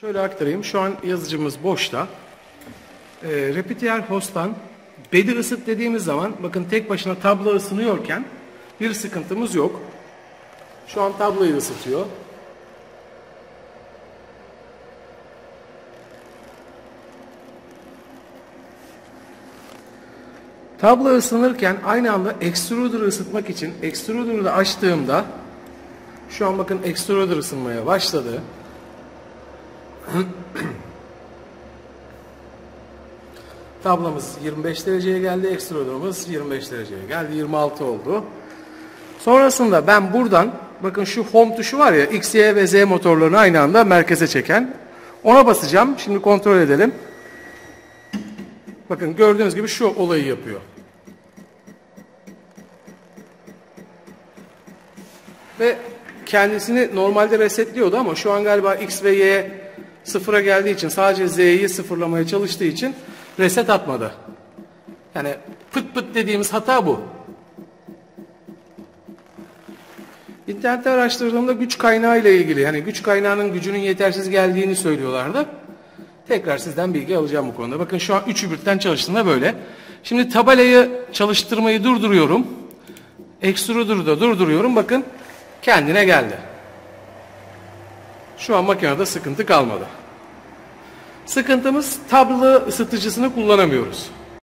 Şöyle aktarayım. Şu an yazıcımız boşta. E, Repeater Host'tan bedi ısıt dediğimiz zaman bakın tek başına tablo ısınıyorken bir sıkıntımız yok. Şu an tabloyu ısıtıyor. Tablo ısınırken aynı anda extruder'ı ısıtmak için extruder'ı da açtığımda şu an bakın extruder ısınmaya başladı. Tablamız 25 dereceye geldi. Extruder'ımız 25 dereceye geldi. 26 oldu. Sonrasında ben buradan bakın şu home tuşu var ya X, Y ve Z motorlarını aynı anda merkeze çeken. Ona basacağım. Şimdi kontrol edelim. Bakın gördüğünüz gibi şu olayı yapıyor. Ve kendisini normalde resetliyordu ama şu an galiba X ve Y sıfıra geldiği için sadece Z'yi sıfırlamaya çalıştığı için reset atmadı. Yani pıt pıt dediğimiz hata bu. İnternette araştırdığımda güç kaynağı ile ilgili yani güç kaynağının gücünün yetersiz geldiğini söylüyorlardı. Tekrar sizden bilgi alacağım bu konuda. Bakın şu an 3'ü birden çalıştığında böyle. Şimdi tabelayı çalıştırmayı durduruyorum. Extruder'ı da durduruyorum. Bakın kendine geldi. Şu an makinede sıkıntı kalmadı. Sıkıntımız tablo ısıtıcısını kullanamıyoruz.